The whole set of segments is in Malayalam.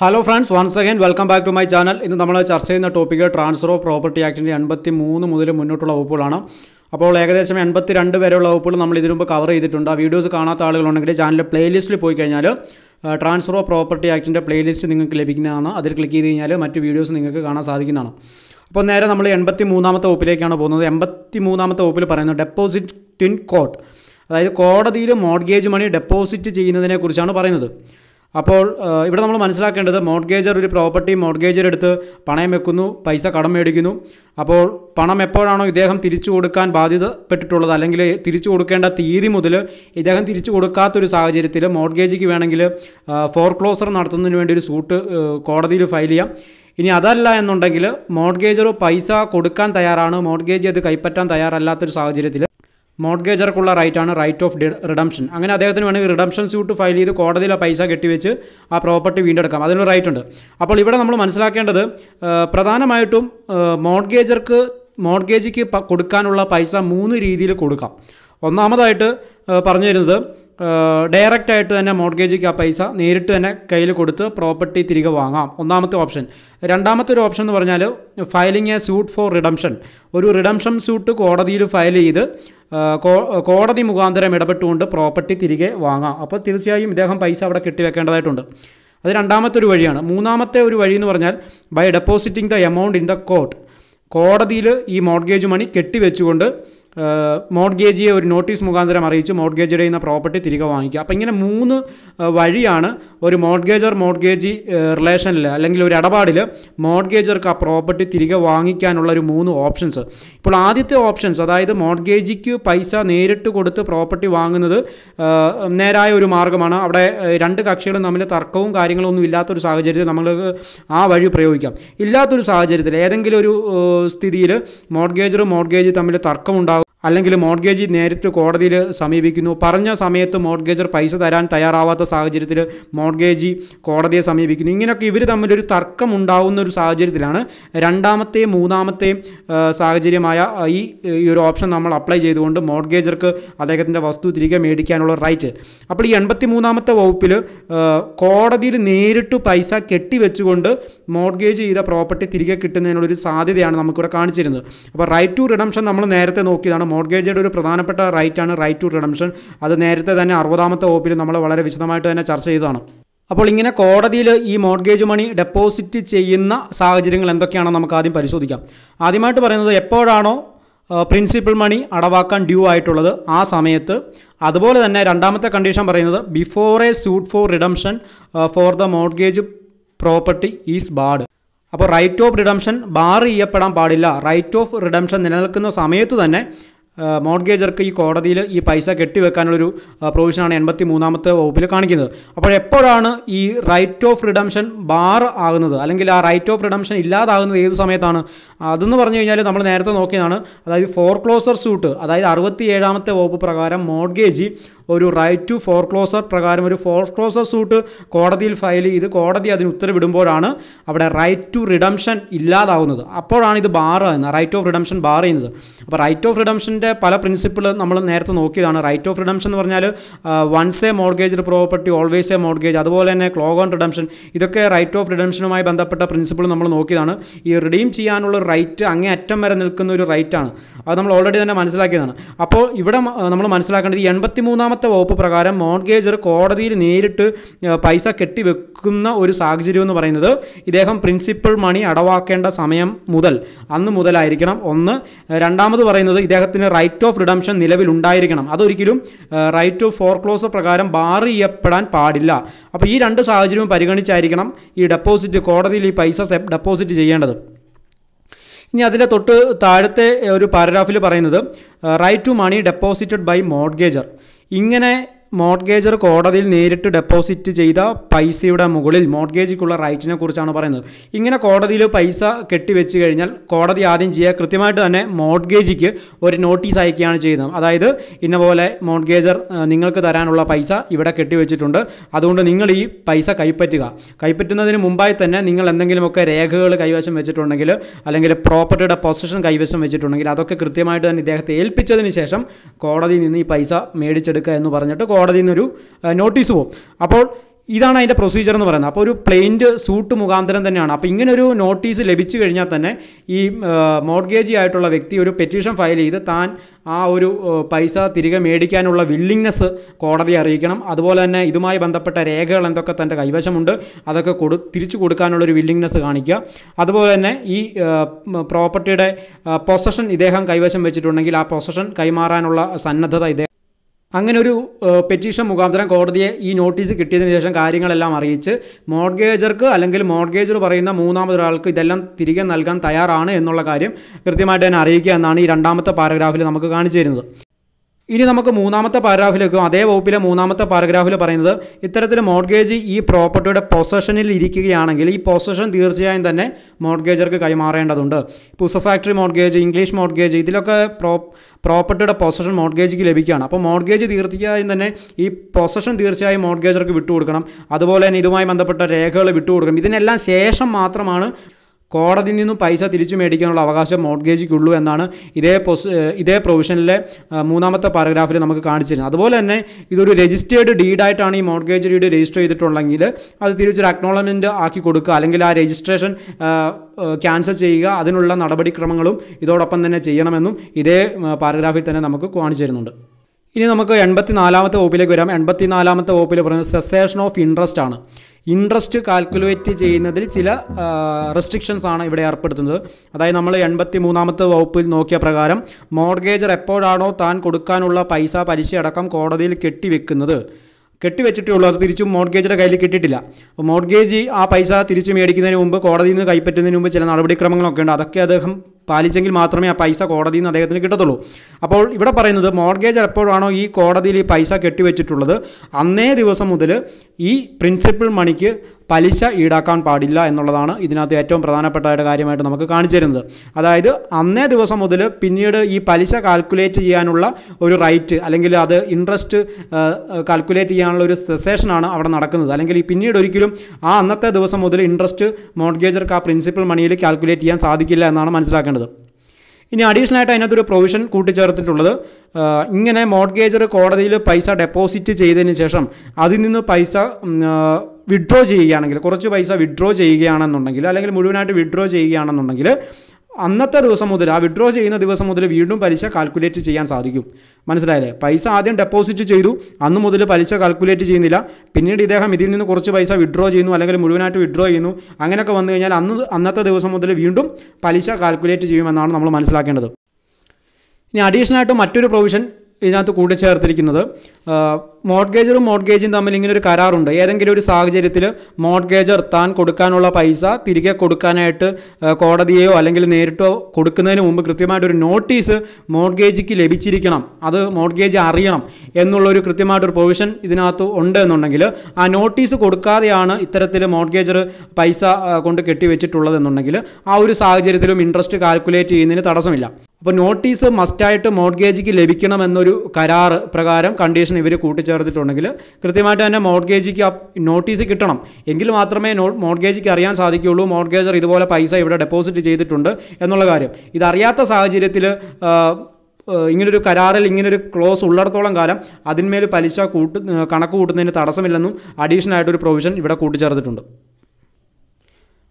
Hello friends once again welcome back to my channel ഇന്ന് നമ്മൾ ചർച്ച ചെയ്യുന്ന ടോപ്പിക് ട്രാൻസ്ഫർ ഓഫ് പ്രോപ്പർട്ടി ആക്ടിന്റെ എൺപത്തി മൂന്ന് മുതൽ മുന്നോട്ടുള്ള വകുപ്പുകളാണ്. അപ്പോൾ ഏകദേശം എൺപത്തി രണ്ട് വരെയുള്ള വകുപ്പുകൾ നമ്മൾ ഇതിനു മുമ്പ് കവർ ചെയ്തിട്ടുണ്ട്. ആ വീഡിയോസ് കാണാത്ത ആളുകളുണ്ടെങ്കിൽ ചാനലിലെ പ്ലേലിസ്റ്റിൽ പോയി കഴിഞ്ഞാൽ ട്രാൻസ്ഫർ ഓഫ് പ്രോപ്പർട്ടി ആക്ടിന്റെ പ്ലേലിസ്റ്റ് നിങ്ങൾക്ക് ലഭിക്കുന്നതാണ്. അതിൽ ക്ലിക്ക് ചെയ്ത് കഴിഞ്ഞാൽ മറ്റ് വീഡിയോസ് നിങ്ങൾക്ക് കാണാൻ സാധിക്കുന്നതാണ്. അപ്പോൾ നേരെ നമ്മൾ എൺപത്തി മൂന്നാമത്തെ വകുപ്പിലേക്കാണ് പോകുന്നത്. എൺപത്തി മൂന്നാമത്തെ വകുപ്പിൽ പറയുന്നത് ഡെപ്പോസിറ്റ് ഇൻ കോർട്ട് അതായത് കോടതിയിൽ മോഡ്ഗേജ് മണി ഡെപ്പോസിറ്റ് ചെയ്യുന്നതിനെ കുറിച്ചാണ് പറയുന്നത്. അപ്പോൾ ഇവിടെ നമ്മൾ മനസ്സിലാക്കേണ്ടത് മോഡ്ഗേജർ ഒരു പ്രോപ്പർട്ടി മോഡ്ഗേജർ എടുത്ത് പണയം വെക്കുന്നു പൈസ കടം മേടിക്കുന്നു. അപ്പോൾ പണം എപ്പോഴാണോ ഇദ്ദേഹം തിരിച്ചു കൊടുക്കാൻ ബാധ്യതപ്പെട്ടിട്ടുള്ളത് അല്ലെങ്കിൽ തിരിച്ചു കൊടുക്കേണ്ട തീയതി മുതൽ ഇദ്ദേഹം തിരിച്ചു കൊടുക്കാത്തൊരു സാഹചര്യത്തിൽ മോഡ്ഗേജിക്ക് വേണമെങ്കിൽ ഫോർ ക്ലോസർ നടത്തുന്നതിന് വേണ്ടി ഒരു സൂട്ട് കോടതിയിൽ ഫയൽ ചെയ്യാം. ഇനി അതല്ല എന്നുണ്ടെങ്കിൽ മോഡ്ഗേജർ പൈസ കൊടുക്കാൻ തയ്യാറാണ് മോഡ്ഗേജ് അത് കൈപ്പറ്റാൻ തയ്യാറല്ലാത്തൊരു സാഹചര്യത്തിൽ മോഡ്ഗേജർക്കുള്ള റൈറ്റാണ് റൈറ്റ് ഓഫ് റിഡംഷൻ അങ്ങനെ അദ്ദേഹത്തിന് വേണമെങ്കിൽ റിഡംഷൻ സ്യൂട്ട് ഫയൽ ചെയ്ത് കോടതിയിൽ ആ പൈസ കെട്ടിവെച്ച് ആ പ്രോപ്പർട്ടി വീണ്ടെടുക്കാം. അതിനൊരു റൈറ്റ് ഉണ്ട്. അപ്പോൾ ഇവിടെ നമ്മൾ മനസ്സിലാക്കേണ്ടത് പ്രധാനമായിട്ടും മോഡ്ഗേജർക്ക് മോഡ്ഗേജിക്ക് കൊടുക്കാനുള്ള പൈസ മൂന്ന് രീതിയിൽ കൊടുക്കാം. ഒന്നാമതായിട്ട് പറഞ്ഞു തരുന്നത് ഡയറക്റ്റ് ആയിട്ട് തന്നെ മോർഗേജിക്ക് ആ പൈസ നേരിട്ട് തന്നെ കയ്യിൽ കൊടുത്ത് പ്രോപ്പർട്ടി തിരികെ വാങ്ങാം. ഒന്നാമത്തെ ഓപ്ഷൻ രണ്ടാമത്തെ ഒരു ഓപ്ഷൻ എന്ന് പറഞ്ഞാൽ filing a suit for redemption ഒരു റിഡംഷൻ സ്യൂട്ട് കോടതിയിൽ ഫയൽ ചെയ്ത് കോടതി മുഖാന്തരം ഇടപെട്ടുകൊണ്ട് പ്രോപ്പർട്ടി തിരികെ വാങ്ങാം. അപ്പോൾ തീർച്ചയായും ഇദ്ദേഹം പൈസ അവിടെ കെട്ടിവെക്കേണ്ടതായിട്ടുണ്ട്. അത് രണ്ടാമത്തെ ഒരു വഴിയാണ്. മൂന്നാമത്തെ ഒരു വഴി എന്ന് പറഞ്ഞാൽ by depositing the amount in the court കോടതിയിൽ ഈ മോർഗേജ് മണി കെട്ടിവെച്ചുകൊണ്ട് മോഡ്ഗേജിയെ ഒരു നോട്ടീസ് മുഖാന്തരം അറിയിച്ച് മോഡ്ഗേജിയുടെ ചെയ്യുന്ന പ്രോപ്പർട്ടി തിരികെ വാങ്ങിക്കുക. അപ്പോൾ ഇങ്ങനെ മൂന്ന് വഴിയാണ് ഒരു മോഡ്ഗേജർ മോഡ്ഗേജി റിലേഷനിൽ അല്ലെങ്കിൽ ഒരു ഇടപാടിൽ മോഡ്ഗേജർക്ക് ആ പ്രോപ്പർട്ടി തിരികെ വാങ്ങിക്കാനുള്ള ഒരു മൂന്ന് ഓപ്ഷൻസ്. ഇപ്പോൾ ആദ്യത്തെ ഓപ്ഷൻസ് അതായത് മോഡ്ഗേജിക്ക് പൈസ നേരിട്ട് കൊടുത്ത് പ്രോപ്പർട്ടി വാങ്ങുന്നത് നേരായ ഒരു മാർഗമാണ് അവിടെ രണ്ട് കക്ഷികളും തമ്മിൽ തർക്കവും കാര്യങ്ങളും ഒന്നും ഇല്ലാത്തൊരു സാഹചര്യത്തിൽ നമ്മൾ ആ വഴി പ്രയോഗിക്കാം. ഇല്ലാത്തൊരു സാഹചര്യത്തിൽ ഏതെങ്കിലും ഒരു സ്ഥിതിയിൽ മോഡ്ഗേജറും മോഡ്ഗേജ് തമ്മിൽ തർക്കമുണ്ടാകും അല്ലെങ്കിൽ മോഡ്ഗേജ് നേരിട്ട് കോടതിയിൽ സമീപിക്കുന്നു. പറഞ്ഞ സമയത്ത് മോർഗേജർ പൈസ തരാൻ തയ്യാറാവാത്ത സാഹചര്യത്തിൽ മോർഗേജ് കോടതിയെ സമീപിക്കുന്നു. ഇങ്ങനെയൊക്കെ ഇവർ തമ്മിലൊരു തർക്കം ഉണ്ടാവുന്ന ഒരു സാഹചര്യത്തിലാണ് രണ്ടാമത്തെയും മൂന്നാമത്തെയും സാഹചര്യമായ ഈ ഈ ഒരു ഓപ്ഷൻ നമ്മൾ അപ്ലൈ ചെയ്തുകൊണ്ട് മോർഗേജർക്ക് അദ്ദേഹത്തിന്റെ വസ്തു തിരികെ മേടിക്കാനുള്ള റൈറ്റ് അപ്പോൾ ഈ എൺപത്തി മൂന്നാമത്തെ വകുപ്പിൽ കോടതിയിൽ നേരിട്ട് പൈസ കെട്ടിവെച്ചുകൊണ്ട് മോർഗേജ് ചെയ്ത പ്രോപ്പർട്ടി തിരികെ കിട്ടുന്നതിനുള്ളൊരു സാധ്യതയാണ് നമുക്കിവിടെ കാണിച്ചിരുന്നത്. അപ്പോൾ റൈറ്റ് ടു റിഡംഷൻ നമ്മൾ നേരത്തെ നോക്കിയതാണ്. മോഡ്ഗേജയുടെ ഒരു പ്രധാനപ്പെട്ട റൈറ്റാണ് റൈറ്റ് ടു റിഡംഷൻ അത് നേരത്തെ തന്നെ അറുപതാമത്തെ ഓപ്പിൽ നമ്മൾ വളരെ വിശദമായിട്ട് തന്നെ ചർച്ച ചെയ്തതാണ്. അപ്പോൾ ഇങ്ങനെ കോടതിയിൽ ഈ മോർഗേജ് മണി ഡെപ്പോസിറ്റ് ചെയ്യുന്ന സാഹചര്യങ്ങൾ എന്തൊക്കെയാണെന്ന് നമുക്ക് ആദ്യം പരിശോധിക്കാം. ആദ്യമായിട്ട് പറയുന്നത് എപ്പോഴാണോ പ്രിൻസിപ്പൽ മണി അടവാക്കാൻ ഡ്യൂ ആയിട്ടുള്ളത്? ആ സമയത്ത്. അതുപോലെ തന്നെ രണ്ടാമത്തെ കണ്ടീഷൻ പറയുന്നത് before a suit for redemption for the mortgage property is barred അപ്പോൾ റൈറ്റ് ഓഫ് റിഡംഷൻ ബാർ ചെയ്യപ്പെടാൻ പാടില്ല. റൈറ്റ് ഓഫ് റിഡംഷൻ നിലനിൽക്കുന്ന സമയത്ത് തന്നെ മോഡ്ഗേജർക്ക് ഈ കോടതിയിൽ ഈ പൈസ കെട്ടിവെക്കാനുള്ളൊരു പ്രൊവിഷനാണ് എൺപത്തി മൂന്നാമത്തെ വകുപ്പിൽ കാണിക്കുന്നത്. അപ്പോൾ എപ്പോഴാണ് ഈ റൈറ്റ് ഓഫ് റിഡംഷൻ ബാർ ആകുന്നത്? അല്ലെങ്കിൽ ആ റൈറ്റ് ഓഫ് റിഡംഷൻ ഇല്ലാതാകുന്നത് ഏത് സമയത്താണ്? അതെന്ന് പറഞ്ഞു കഴിഞ്ഞാൽ നമ്മൾ നേരത്തെ നോക്കിയതാണ് അതായത് ഫോർ ക്ലോസർ സൂട്ട് അതായത് അറുപത്തി ഏഴാമത്തെ വകുപ്പ് പ്രകാരം മോഡ്ഗേജ് ഒരു റൈറ്റ് ടു ഫോർക്ലോസർ പ്രകാരം ഒരു ഫോർക്ലോസർ സൂട്ട് കോടതിയിൽ ഫയൽ ചെയ്ത് കോടതി അതിന് ഉത്തരവിടുമ്പോഴാണ് അവിടെ റൈറ്റ് ടു റിഡംഷൻ ഇല്ലാതാവുന്നത്. അപ്പോഴാണ് ഇത് ബാർ ആകുന്നത് റൈറ്റ് ഓഫ് റിഡംഷൻ ബാർ ചെയ്യുന്നത്. അപ്പോൾ റൈറ്റ് ഓഫ് റിഡംഷന്റെ പല പ്രിൻസിപ്പിൾ നമ്മൾ നേരത്തെ നോക്കിയതാണ്. റൈറ്റ് ഓഫ് റിഡംഷൻ എന്ന് പറഞ്ഞാൽ once a mortgage property always a mortgage അതുപോലെ തന്നെ ക്ലോഗ് ഓൺ റിഡംഷൻ ഇതൊക്കെ റൈറ്റ് ഓഫ് റിഡംഷനുമായി ബന്ധപ്പെട്ട പ്രിൻസിപ്പിൾ നമ്മൾ നോക്കിയതാണ്. ഈ റിഡീം ചെയ്യാനുള്ള റൈറ്റ് അങ്ങേ അറ്റം വരെ നിൽക്കുന്ന ഒരു റൈറ്റാണ് അത് നമ്മൾ ഓൾറെഡി തന്നെ മനസ്സിലാക്കിയതാണ്. അപ്പോൾ ഇവിടെ നമ്മൾ മനസ്സിലാക്കേണ്ടത് എൺപത്തി മൂന്നാമത്തെ വകുപ്പ് പ്രകാരം മോർഗേജർ കോടതിയിൽ നേരിട്ട് പൈസ കെട്ടിവെക്കുന്ന ഒരു സാഹചര്യം എന്ന് പറയുന്നത് ഇദ്ദേഹം പ്രിൻസിപ്പൽ മണി അടവാക്കേണ്ട സമയം മുതൽ അന്ന് മുതലായിരിക്കണം. ഒന്ന് രണ്ടാമത് പറയുന്നത് ഇദ്ദേഹത്തിന് റൈറ്റ് ഓഫ് റിഡംഷൻ നിലവിലുണ്ടായിരിക്കണം അതൊരിക്കലും റൈറ്റ് ഓഫ് ഫോർക്ലോസർ പ്രകാരം ബാർ ചെയ്യപ്പെടാൻ പാടില്ല. അപ്പോൾ ഈ രണ്ട് സാഹചര്യവും പരിഗണിച്ചായിരിക്കണം ഈ ഡെപ്പോസിറ്റ് കോടതിയിൽ ഈ പൈസ ഡെപ്പോസിറ്റ് ചെയ്യേണ്ടത്. ഇനി അതിന്റെ തൊട്ട് താഴത്തെ ഒരു പാരഗ്രാഫിൽ പറയുന്നത് right to money deposited by mortgagor ഇങ്ങനെ മോഡ്ഗേജർ കോടതിയിൽ നേരിട്ട് ഡെപ്പോസിറ്റ് ചെയ്ത പൈസയുടെ മുകളിൽ മോർഗേജിക്കുള്ള റൈറ്റിനെ കുറിച്ചാണ് പറയുന്നത്. ഇങ്ങനെ കോടതിയിൽ പൈസ കെട്ടിവെച്ച് കഴിഞ്ഞാൽ കോടതി ആദ്യം ചെയ്യുക കൃത്യമായിട്ട് തന്നെ മോർഗേജിക്ക് ഒരു നോട്ടീസ് അയക്കുകയാണ് ചെയ്യുന്നത്. അതായത് ഇന്ന പോലെ മോഡ്ഗേജർ നിങ്ങൾക്ക് തരാനുള്ള പൈസ ഇവിടെ കെട്ടിവെച്ചിട്ടുണ്ട്. അതുകൊണ്ട് നിങ്ങൾ ഈ പൈസ കൈപ്പറ്റുക. കൈപ്പറ്റുന്നതിന് മുമ്പായി തന്നെ നിങ്ങൾ എന്തെങ്കിലുമൊക്കെ രേഖകൾ കൈവശം വെച്ചിട്ടുണ്ടെങ്കിൽ അല്ലെങ്കിൽ പ്രോപ്പർട്ടിയുടെ പൊസിഷൻ കൈവശം വെച്ചിട്ടുണ്ടെങ്കിൽ അതൊക്കെ കൃത്യമായിട്ട് തന്നെ ഇദ്ദേഹത്തെ ഏൽപ്പിച്ചതിന് ശേഷം കോടതിയിൽ നിന്ന് ഈ പൈസ മേടിച്ചെടുക്കുക എന്ന് പറഞ്ഞിട്ട് കോടതിയിൽ നിന്നൊരു നോട്ടീസ് പോകും അപ്പോൾ ഇതാണ് അതിന്റെ പ്രൊസീജിയർ എന്ന് പറയുന്നത്. അപ്പോൾ ഒരു പ്ലെയിന്റ് സൂട്ട് മുഖാന്തരം തന്നെയാണ്. അപ്പോൾ ഇങ്ങനെ ഒരു നോട്ടീസ് ലഭിച്ചു കഴിഞ്ഞാൽ തന്നെ ഈ മോർഗേജ് ആയിട്ടുള്ള വ്യക്തി ഒരു പെറ്റീഷൻ ഫയൽ ചെയ്ത് താൻ ആ ഒരു പൈസ തിരികെ മേടിക്കാനുള്ള വില്ലിങ്നെസ് കോടതിയെ അറിയിക്കണം. അതുപോലെ തന്നെ ഇതുമായി ബന്ധപ്പെട്ട രേഖകൾ എന്തൊക്കെ തന്റെ കൈവശമുണ്ട് അതൊക്കെ കൊടു തിരിച്ചു കൊടുക്കാനുള്ളൊരു വില്ലിങ്നെസ് കാണിക്കുക. അതുപോലെ തന്നെ ഈ പ്രോപ്പർട്ടിയുടെ പൊസഷൻ ഇദ്ദേഹം കൈവശം വെച്ചിട്ടുണ്ടെങ്കിൽ ആ പൊസഷൻ കൈമാറാനുള്ള സന്നദ്ധത ഇദ്ദേഹം അങ്ങനെ ഒരു പെറ്റീഷൻ മുഖാന്തരം കോടതിയെ ഈ നോട്ടീസ് കിട്ടിയതിന് ശേഷം കാര്യങ്ങളെല്ലാം അറിയിച്ച് മോഡ്ഗേജർക്ക് അല്ലെങ്കിൽ മോഡ്ഗേജർ പറയുന്ന മൂന്നാമതൊരാൾക്ക് ഇതെല്ലാം തിരികെ നൽകാൻ തയ്യാറാണ് എന്നുള്ള കാര്യം കൃത്യമായിട്ട് തന്നെ അറിയിക്കുക എന്നാണ് ഈ രണ്ടാമത്തെ പാരഗ്രാഫിൽ നമുക്ക് കാണിച്ചു തരുന്നത്. ഇനി നമുക്ക് മൂന്നാമത്തെ പാരഗ്രാഫിലേക്കും അതേ വകുപ്പിലെ മൂന്നാമത്തെ പാരഗ്രാഫിൽ പറയുന്നത് ഇത്തരത്തിൽ മോർഗേജ് ഈ പ്രോപ്പർട്ടിയുടെ പൊസഷനിൽ ഇരിക്കുകയാണെങ്കിൽ ഈ പൊസഷൻ തീർച്ചയായും തന്നെ മോർഗേജർക്ക് കൈമാറേണ്ടതുണ്ട്. Usufructuary mortgage English mortgage ഇതിലൊക്കെ പ്രോ പ്രോപ്പർട്ടിയുടെ പൊസഷൻ മോർഗേജിക്ക് ലഭിക്കുകയാണ്. അപ്പോൾ മോർഗേജ് തീർച്ചയായും തന്നെ ഈ പൊസഷൻ തീർച്ചയായും മോർഗേജർക്ക് വിട്ടുകൊടുക്കണം. അതുപോലെ തന്നെ ഇതുമായി ബന്ധപ്പെട്ട രേഖകൾ വിട്ടുകൊടുക്കണം. ഇതിനെല്ലാം ശേഷം മാത്രമാണ് കോടതിയിൽ നിന്നും പൈസ തിരിച്ചു മേടിക്കാനുള്ള അവകാശം മോഡ്ഗേജിക്കുള്ളൂ എന്നാണ് ഇതേ പൊസ് ഇതേ പ്രൊവിഷനിലെ മൂന്നാമത്തെ പാരഗ്രാഫിൽ നമുക്ക് കാണിച്ചിരുന്നത്. അതുപോലെ തന്നെ ഇതൊരു രജിസ്റ്റേർഡ് ഡീഡായിട്ടാണ് ഈ മോഡ്ഗേജ് ഡീഡ് രജിസ്റ്റർ ചെയ്തിട്ടുണ്ടെങ്കിൽ അത് തിരിച്ചൊരു അക്നോളജ്മെന്റ് ആക്കി കൊടുക്കുക. അല്ലെങ്കിൽ ആ രജിസ്ട്രേഷൻ ക്യാൻസൽ ചെയ്യുക. അതിനുള്ള നടപടിക്രമങ്ങളും ഇതോടൊപ്പം തന്നെ ചെയ്യണമെന്നും ഇതേ പാരഗ്രാഫിൽ തന്നെ നമുക്ക് കാണിച്ചു തരുന്നുണ്ട് ഇനി നമുക്ക് എൺപത്തി നാലാമത്തെ വകുപ്പിലേക്ക് വരാം. എൺപത്തി നാലാമത്തെ വകുപ്പിൽ പറയുന്നത് സെസേഷൻ ഓഫ് ഇൻട്രസ്റ്റ് ആണ്. ഇൻട്രസ്റ്റ് കാൽക്കുലേറ്റ് ചെയ്യുന്നതിൽ ചില റെസ്ട്രിക്ഷൻസ് ആണ് ഇവിടെ ഏർപ്പെടുത്തുന്നത്. അതായത് നമ്മൾ എൺപത്തി മൂന്നാമത്തെ വകുപ്പിൽ നോക്കിയ പ്രകാരം മോർഗേജർ എപ്പോഴാണോ താൻ കൊടുക്കാനുള്ള പൈസ പലിശ അടക്കം കോടതിയിൽ കെട്ടിവെക്കുന്നത്. കെട്ടിവെച്ചിട്ടേ ഉള്ളൂ അത് തിരിച്ചും മോർഗേജിന്റെ കയ്യിൽ കിട്ടിയിട്ടില്ല. മോഡ്ഗേജ് ആ പൈസ തിരിച്ചു മേടിക്കുന്നതിന് മുമ്പ് കോടതിയിൽ നിന്ന് കൈപ്പറ്റുന്നതിന് മുമ്പ് ചില നടപടിക്രമങ്ങളൊക്കെ ഉണ്ട്. അതൊക്കെ അദ്ദേഹം പാലിച്ചെങ്കിൽ മാത്രമേ ആ പൈസ കോടതിയിൽ നിന്ന് അദ്ദേഹത്തിന് കിട്ടത്തുള്ളൂ. അപ്പോൾ ഇവിടെ പറയുന്നത് മോർഗേജ് എപ്പോഴാണോ ഈ കോടതിയിൽ ഈ പൈസ കെട്ടിവെച്ചിട്ടുള്ളത് അന്നേ ദിവസം മുതൽ ഈ പ്രിൻസിപ്പിൾ മണിക്ക് പലിശ ഈടാക്കാൻ പാടില്ല എന്നുള്ളതാണ് ഇതിനകത്ത് ഏറ്റവും പ്രധാനപ്പെട്ട കാര്യമായിട്ട് നമുക്ക് കാണിച്ചു തരുന്നത്. അതായത് അന്നേ ദിവസം മുതൽ പിന്നീട് ഈ പലിശ കാൽക്കുലേറ്റ് ചെയ്യാനുള്ള ഒരു റൈറ്റ് അല്ലെങ്കിൽ അത് ഇൻട്രസ്റ്റ് കാൽക്കുലേറ്റ് ചെയ്യാനുള്ള ഒരു സെസേഷനാണ് അവിടെ നടക്കുന്നത്. അല്ലെങ്കിൽ പിന്നീട് ഒരിക്കലും ആ അന്നത്തെ ദിവസം മുതൽ ഇൻട്രസ്റ്റ് മോഡ്ഗേജർക്ക് ആ പ്രിൻസിപ്പൽ മണിയിൽ കാൽക്കുലേറ്റ് ചെയ്യാൻ സാധിക്കില്ല എന്നാണ് മനസ്സിലാക്കേണ്ടത്. ഇനി അഡീഷണൽ ആയിട്ട് അതിനകത്തൊരു പ്രൊവിഷൻ കൂട്ടിച്ചേർത്തിട്ടുള്ളത്. ഇങ്ങനെ മോഡ്ഗേജർ കോടതിയിൽ പൈസ ഡെപ്പോസിറ്റ് ചെയ്തതിന് ശേഷം അതിൽ നിന്ന് പൈസ വിഡ്രോ ചെയ്യുകയാണെങ്കിൽ കുറച്ച് പൈസ വിഡ്രോ ചെയ്യുകയാണെന്നുണ്ടെങ്കിൽ അല്ലെങ്കിൽ മുഴുവനായിട്ട് വിഡ്രോ ചെയ്യുകയാണെന്നുണ്ടെങ്കിൽ അന്നത്തെ ദിവസം മുതൽ ആ വിഡ്രോ ചെയ്യുന്ന ദിവസം മുതൽ വീണ്ടും പലിശ കാൽക്കുലേറ്റ് ചെയ്യാൻ സാധിക്കും. മനസ്സിലായില്ലേ? പൈസ ആദ്യം ഡെപ്പോസിറ്റ് ചെയ്തു. അന്ന് മുതൽ പലിശ കാൽക്കുലേറ്റ് ചെയ്യുന്നില്ല. പിന്നീട് ഇദ്ദേഹം ഇതിൽ നിന്ന് കുറച്ച് പൈസ വിഡ്രോ ചെയ്യുന്നു അല്ലെങ്കിൽ മുഴുവനായിട്ട് വിഡ്രോ ചെയ്യുന്നു. അങ്ങനെയൊക്കെ വന്നു കഴിഞ്ഞാൽ അന്ന് അന്നത്തെ ദിവസം മുതൽ വീണ്ടും പലിശ കാൽക്കുലേറ്റ് ചെയ്യുമെന്നാണ് നമ്മൾ മനസ്സിലാക്കേണ്ടത്. ഇനി അഡീഷണൽ ആയിട്ട് മറ്റൊരു പ്രൊവിഷൻ ഇതിനകത്ത് കൂട്ടിച്ചേർത്തിരിക്കുന്നത്. മോഡ്ഗേജറും മോഡ്ഗേജും തമ്മിൽ ഇങ്ങനെ ഒരു കരാറുണ്ട്. ഏതെങ്കിലും ഒരു സാഹചര്യത്തിൽ മോഡ്ഗേജർ താൻ കൊടുക്കാനുള്ള പൈസ തിരികെ കൊടുക്കാനായിട്ട് കോടതിയെയോ അല്ലെങ്കിൽ നേരിട്ടോ കൊടുക്കുന്നതിന് മുമ്പ് കൃത്യമായിട്ട് ഒരു നോട്ടീസ് മോഡ്ഗേജിക്ക് ലഭിച്ചിരിക്കണം. അത് മോഡ്ഗേജ് അറിയണം എന്നുള്ള എന്നുള്ളൊരു കൃത്യമായിട്ടൊരു പ്രൊവിഷൻ ഇതിനകത്ത് ഉണ്ട് എന്നുണ്ടെങ്കിൽ ആ നോട്ടീസ് കൊടുക്കാതെയാണ് ഇത്തരത്തിൽ മോഡ്ഗേജർ പൈസ കൊണ്ട് കെട്ടിവെച്ചിട്ടുള്ളത് എന്നുണ്ടെങ്കിൽ ആ ഒരു സാഹചര്യത്തിലും ഇൻട്രസ്റ്റ് കാൽക്കുലേറ്റ് ചെയ്യുന്നതിന് തടസ്സമില്ല. അപ്പോൾ നോട്ടീസ് മസ്റ്റായിട്ട് മോഡ്ഗേജിക്ക് ലഭിക്കണം എന്നൊരു കരാർ പ്രകാരം കണ്ടീഷൻ ഇവർ കൂട്ടിച്ചേർത്തിട്ടുണ്ടെങ്കിൽ കൃത്യമായിട്ട് തന്നെ മോഡ്ഗേജിക്ക് നോട്ടീസ് കിട്ടണം. എങ്കിൽ മാത്രമേ നോ മോഡ്ഗേജിക്ക് അറിയാൻ സാധിക്കുകയുള്ളൂ. മോഡ്ഗേജർ ഇതുപോലെ പൈസ ഇവിടെ ഡെപ്പോസിറ്റ് ചെയ്തിട്ടുണ്ട് എന്നുള്ള കാര്യം. ഇതറിയാത്ത സാഹചര്യത്തിൽ ഇങ്ങനൊരു കരാറിൽ ഇങ്ങനൊരു ക്ലോസ് ഉള്ളിടത്തോളം കാലം അതിന്മേൽ പലിശ കൂട്ട് കണക്ക് കൂട്ടുന്നതിന് തടസ്സമില്ലെന്നും അഡീഷണൽ ആയിട്ടൊരു പ്രൊവിഷൻ ഇവിടെ കൂട്ടിച്ചേർത്തിട്ടുണ്ട്.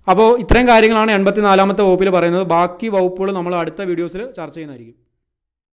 അപ്പോൾ ഇത്രയും കാര്യങ്ങളാണ് എൺപത്തി നാലാമത്തെ വകുപ്പിൽ പറയുന്നത്. ബാക്കി വകുപ്പുകൾ നമ്മൾ അടുത്ത വീഡിയോസിൽ ചർച്ച ചെയ്യുന്നതായിരിക്കും.